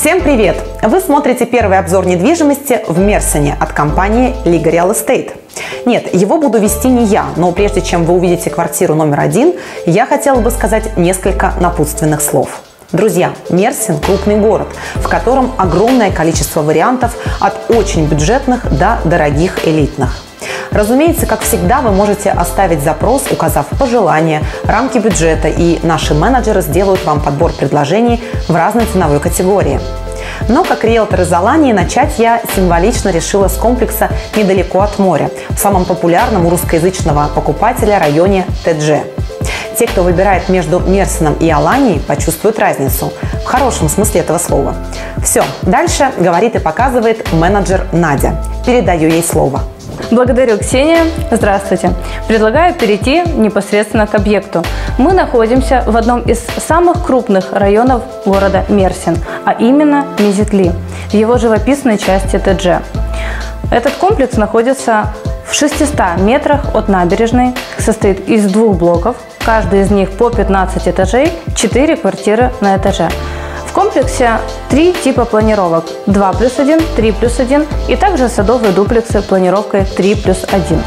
Всем привет! Вы смотрите первый обзор недвижимости в Мерсоне от компании Liga Real Estate. Нет, его буду вести не я, но прежде чем вы увидите квартиру номер один, я хотела бы сказать несколько напутственных слов. Друзья, Мерсин – крупный город, в котором огромное количество вариантов от очень бюджетных до дорогих элитных. Разумеется, как всегда, вы можете оставить запрос, указав пожелания, рамки бюджета, и наши менеджеры сделают вам подбор предложений в разной ценовой категории. Но как риэлтор из Алании начать я символично решила с комплекса недалеко от моря, в самом популярном у русскоязычного покупателя районе ТДЖ. Те, кто выбирает между Мерсином и Аланией, почувствуют разницу. В хорошем смысле этого слова. Все, дальше говорит и показывает менеджер Надя. Передаю ей слово. Благодарю, Ксения. Здравствуйте. Предлагаю перейти непосредственно к объекту. Мы находимся в одном из самых крупных районов города Мерсин, а именно Мизитли, в его живописной части ТДЖ. Этот комплекс находится в 600 метрах от набережной, состоит из двух блоков, каждый из них по 15 этажей, 4 квартиры на этаже. В комплексе три типа планировок. 2 плюс 1, 3 плюс 1 и также садовые дуплексы планировкой 3 плюс 1.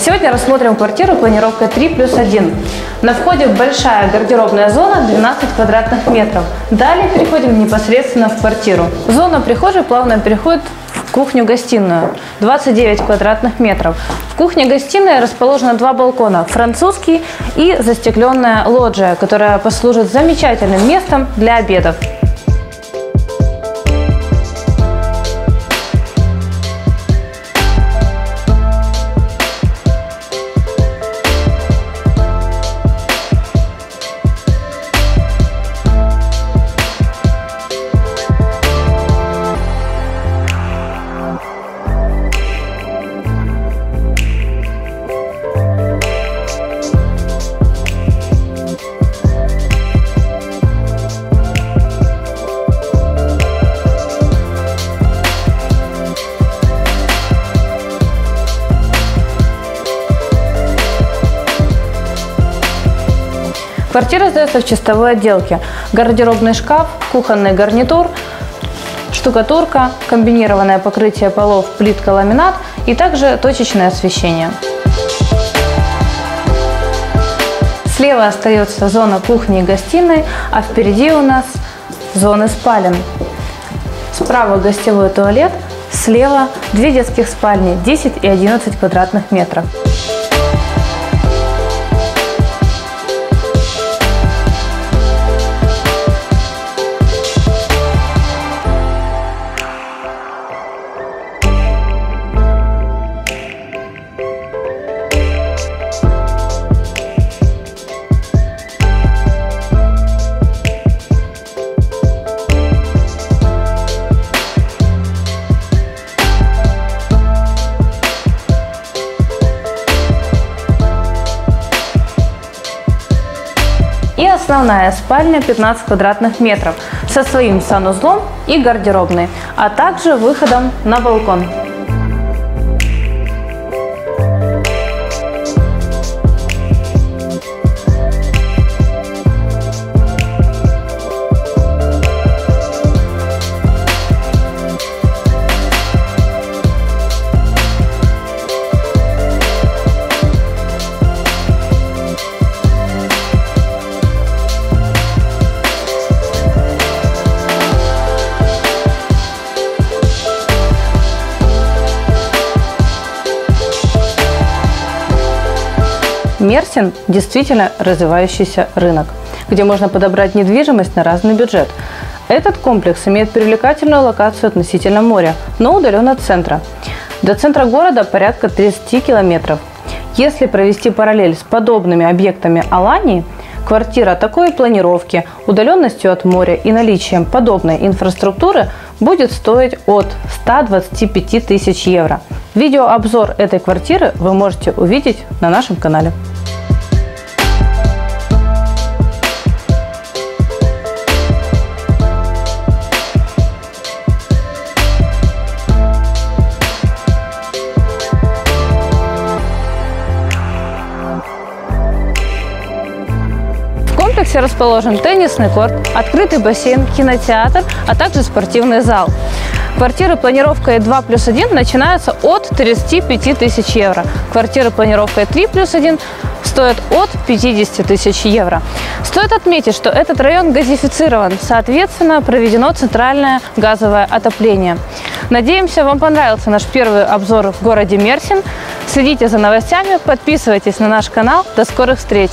Сегодня рассмотрим квартиру планировкой 3 плюс 1. На входе большая гардеробная зона 12 квадратных метров. Далее переходим непосредственно в квартиру. Зона прихожей плавно переходит в кухню-гостиную 29 квадратных метров. В кухне-гостиной расположено два балкона, французский и застекленная лоджия, которая послужит замечательным местом для обедов. Квартира сдается в чистовой отделке. Гардеробный шкаф, кухонный гарнитур, штукатурка, комбинированное покрытие полов, плитка, ламинат и также точечное освещение. Слева остается зона кухни и гостиной, а впереди у нас зоны спален. Справа гостевой туалет, слева две детских спальни 10 и 11 квадратных метров. Основная спальня 15 квадратных метров со своим санузлом и гардеробной, а также выходом на балкон. Мерсин действительно развивающийся рынок, где можно подобрать недвижимость на разный бюджет. Этот комплекс имеет привлекательную локацию относительно моря, но удален от центра. До центра города порядка 30 километров. Если провести параллель с подобными объектами Алании, квартира такой планировки, удаленностью от моря и наличием подобной инфраструктуры будет стоить от 125 тысяч евро. Видеообзор этой квартиры вы можете увидеть на нашем канале. Комплексе расположен теннисный корт, открытый бассейн, кинотеатр, а также спортивный зал. Квартиры планировкой 2 плюс 1 начинаются от 35 тысяч евро. Квартиры планировкой 3 плюс 1 стоят от 50 тысяч евро. Стоит отметить, что этот район газифицирован, соответственно, проведено центральное газовое отопление. Надеемся, вам понравился наш первый обзор в городе Мерсин. Следите за новостями, подписывайтесь на наш канал. До скорых встреч!